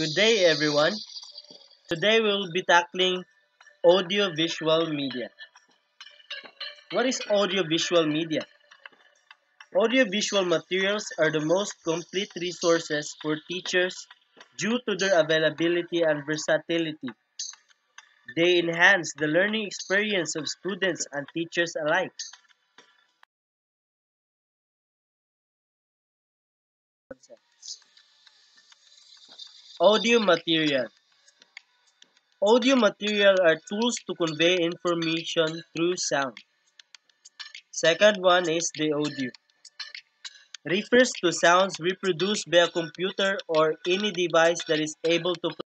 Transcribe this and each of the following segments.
Good day, everyone. Today we will be tackling audiovisual media. What is audiovisual media? Audiovisual materials are the most complete resources for teachers due to their availability and versatility. They enhance the learning experience of students and teachers alike. Audio material. Audio material are tools to convey information through sound. Second one is the audio. Refers to sounds reproduced by a computer or any device that is able to play.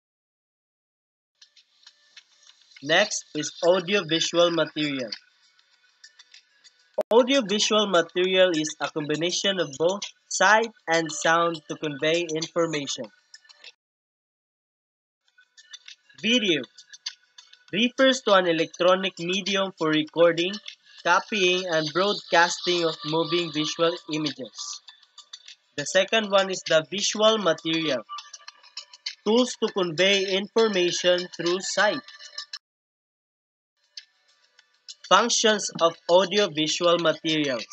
Next is audiovisual material. Audiovisual material is a combination of both sight and sound to convey information. Video refers to an electronic medium for recording, copying, and broadcasting of moving visual images. The second one is the visual material. Tools to convey information through sight. Functions of audiovisual materials.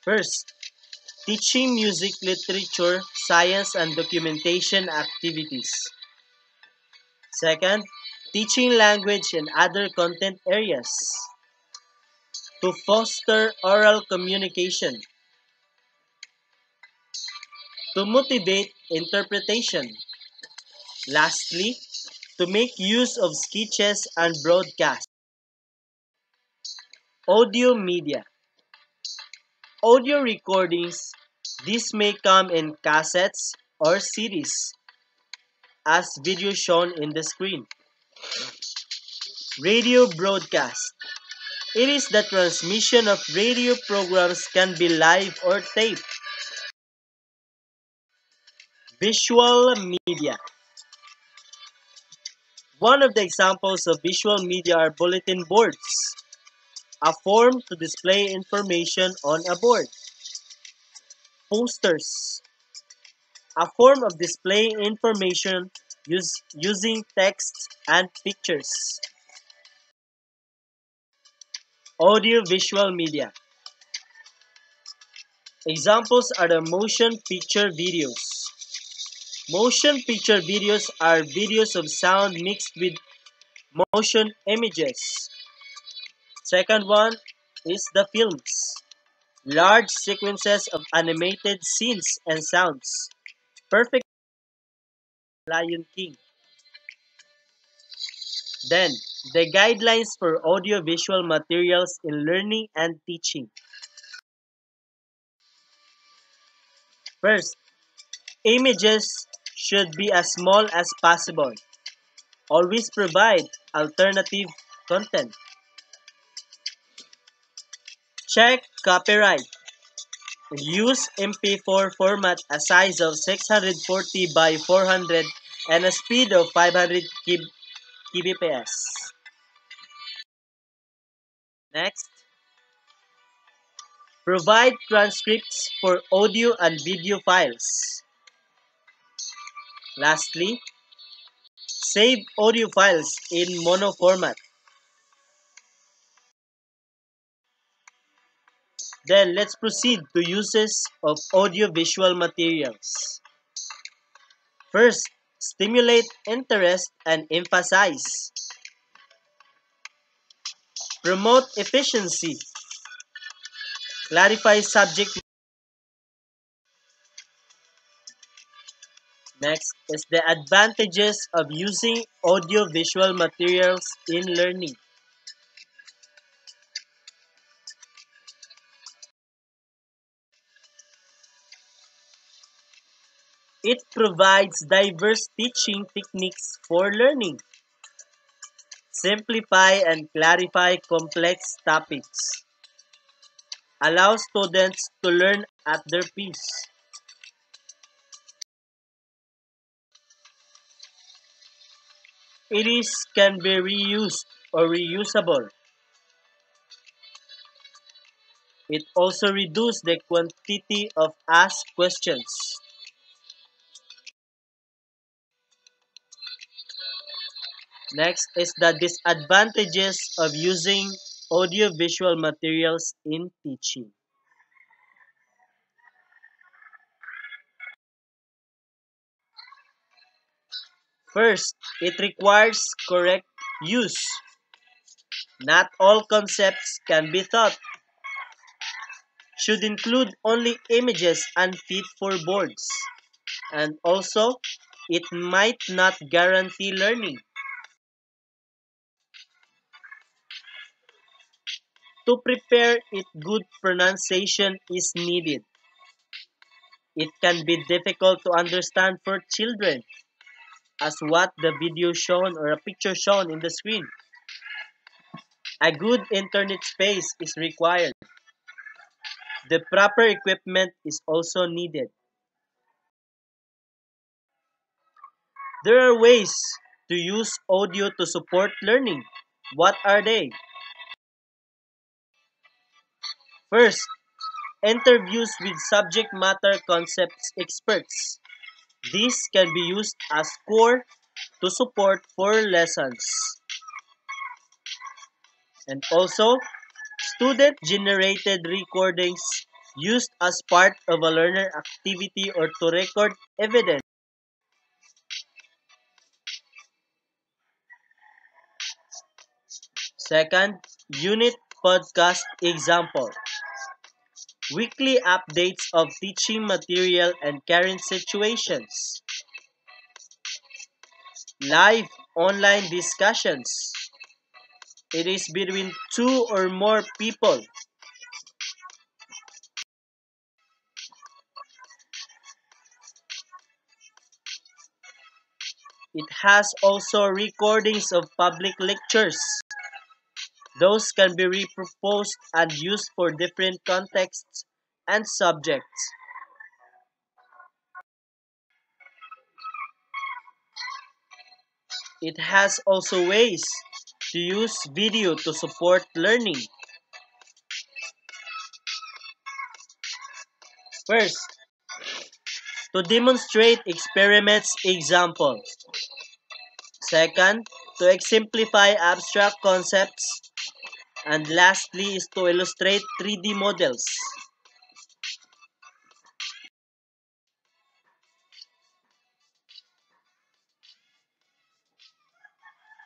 First, teaching music literature, science, and documentation activities. Second, teaching language and other content areas. To foster oral communication. To motivate interpretation. Lastly, to make use of sketches and broadcasts. Audio media. Audio recordings. This may come in cassettes or CDs, as video shown in the screen. Radio broadcast. It is the transmission of radio programs can be live or taped. Visual media. One of the examples of visual media are bulletin boards a form to display information on a board. Posters. A form of displaying information use, using text and pictures. Audio-visual media. Examples are the motion picture videos. Motion picture videos are videos of sound mixed with motion images. Second one is the films. Large sequences of animated scenes and sounds. Perfect Lion King. Then, the guidelines for audiovisual materials in learning and teaching. First, images should be as small as possible. Always provide alternative content. Check copyright. Use MP4 format a size of 640 by 400 and a speed of 500 kbps. Next, provide transcripts for audio and video files. Lastly, save audio files in mono format. Then let's proceed to uses of audiovisual materials. First, stimulate interest and emphasize. Promote efficiency. Clarify subject. Next is the advantages of using audiovisual materials in learning. It provides diverse teaching techniques for learning. Simplify and clarify complex topics. Allow students to learn at their pace. It is can be reused or reusable. It also reduces the quantity of asked questions. Next is the disadvantages of using audiovisual materials in teaching. First, it requires correct use. Not all concepts can be taught. Should include only images unfit for boards. And also, it might not guarantee learning. To prepare it, good pronunciation is needed. It can be difficult to understand for children, as what the video shown or a picture shown in the screen. A good internet space is required. The proper equipment is also needed. There are ways to use audio to support learning. What are they? First, interviews with subject matter concepts experts. This can be used as core to support for lessons. And also, student-generated recordings used as part of a learner activity or to record evidence. Second, unit podcast example. Weekly updates of teaching material and current situations. Live online discussions. It is between two or more people. It has also recordings of public lectures. Those can be repurposed and used for different contexts and subjects. It has also ways to use video to support learning. First, to demonstrate experiments example. Second, to exemplify abstract concepts. And lastly is to illustrate 3D models.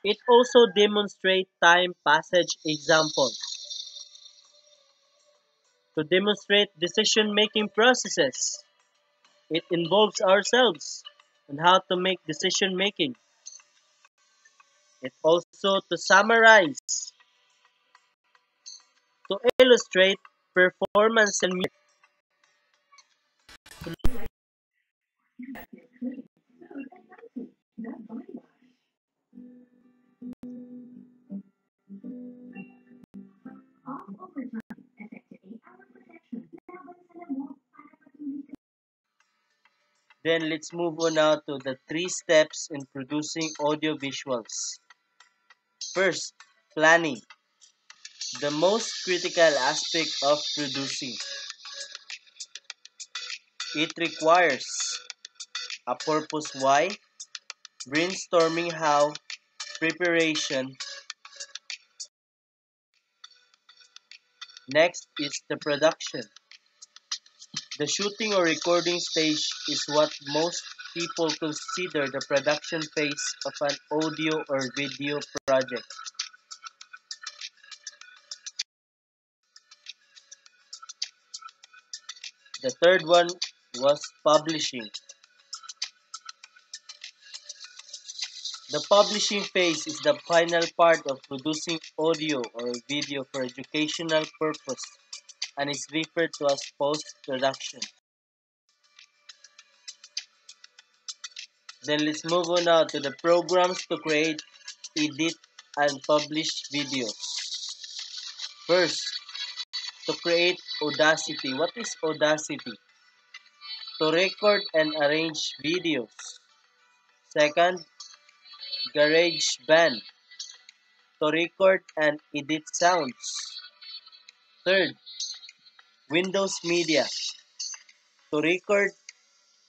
It also demonstrates time passage examples to demonstrate decision-making processes. It involves ourselves and how to make decision-making. It also to summarize, to illustrate performance and music. Then let's move on now to the three steps in producing audio visuals. First, planning. The most critical aspect of producing. It requires a purpose why, brainstorming how, preparation. Next is the production. The shooting or recording stage is what most people consider the production phase of an audio or video project. The third one was publishing. The publishing phase is the final part of producing audio or video for educational purpose and is referred to as post-production. Then let's move on now to the programs to create, edit, and publish videos. First, to create Audacity. What is Audacity? To record and arrange videos. Second, GarageBand. To record and edit sounds. Third, Windows Media to record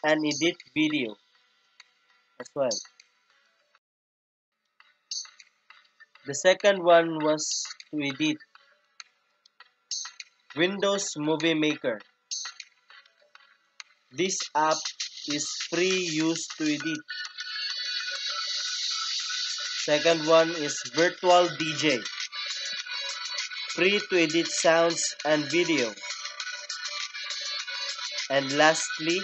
and edit video as well. The second one was to edit. Windows Movie Maker. This app is free use to edit. Second one is Virtual DJ. Free to edit sounds and video. And lastly,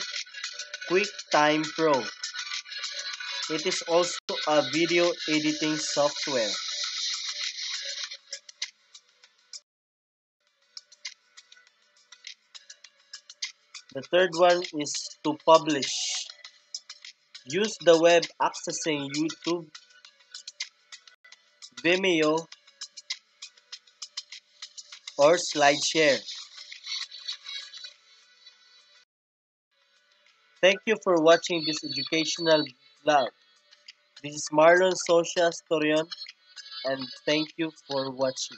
QuickTime Pro. It is also a video editing software. The third one is to publish. Use the web accessing YouTube, Vimeo, or SlideShare. Thank you for watching this educational vlog. This is Marlon Socia Torreon and thank you for watching.